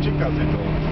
de casa então.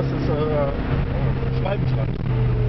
das ist äh, Schwalbenstand.